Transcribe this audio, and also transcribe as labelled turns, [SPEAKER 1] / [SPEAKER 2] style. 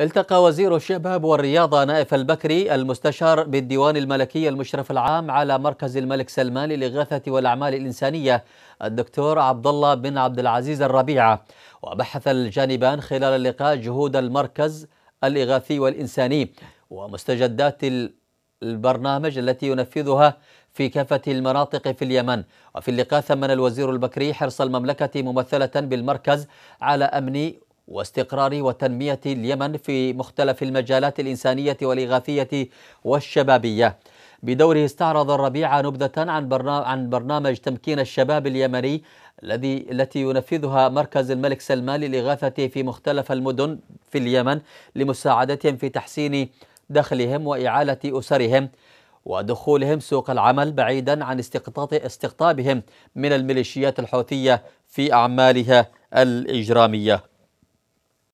[SPEAKER 1] التقى وزير الشباب والرياضة نائف البكري المستشار بالديوان الملكي المشرف العام على مركز الملك سلمان للإغاثة والأعمال الإنسانية الدكتور عبد الله بن عبد العزيز الربيعة وبحث الجانبان خلال اللقاء جهود المركز الإغاثي والإنساني ومستجدات البرنامج التي ينفذها في كافة المناطق في اليمن. وفي اللقاء ثمن الوزير البكري حرص المملكة ممثلة بالمركز على أمن واستقرار وتنمية اليمن في مختلف المجالات الإنسانية والإغاثية والشبابية. بدوره استعرض الربيع نبذة عن عن برنامج تمكين الشباب اليمني الذي التي ينفذها مركز الملك سلمان للإغاثة في مختلف المدن في اليمن لمساعدتهم في تحسين دخلهم وإعالة أسرهم ودخولهم سوق العمل بعيدا عن استقطابهم من الميليشيات الحوثية في أعمالها الإجرامية.